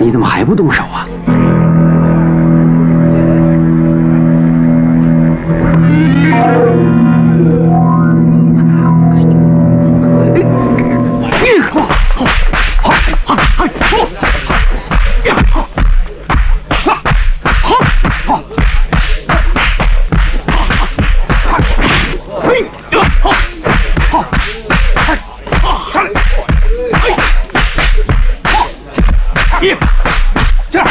你怎么还不动手啊？一这儿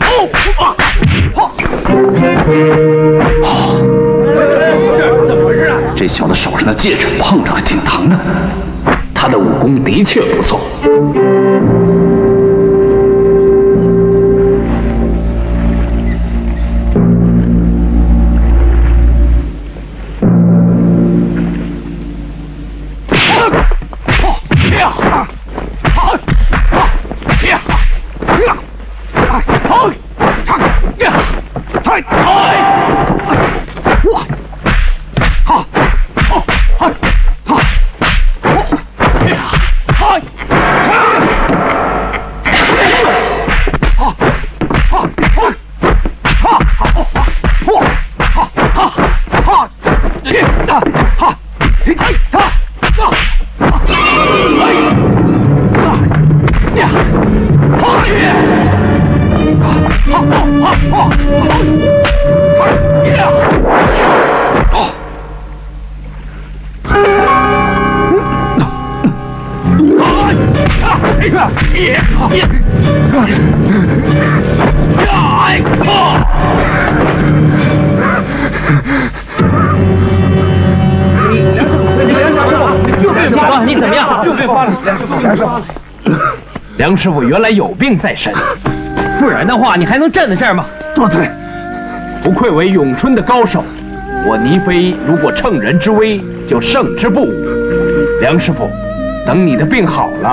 哦啊嚯这小子手上的戒指碰着还挺疼的，他的武功的确不错。Oh! 哎呀你怎么样？就被发了，梁师傅，梁师傅，梁师傅原来有病在身，不然的话你还能站在这儿吗？多嘴，不愧为咏春的高手，我倪飞如果乘人之危，就胜之不武。梁师傅，等你的病好了。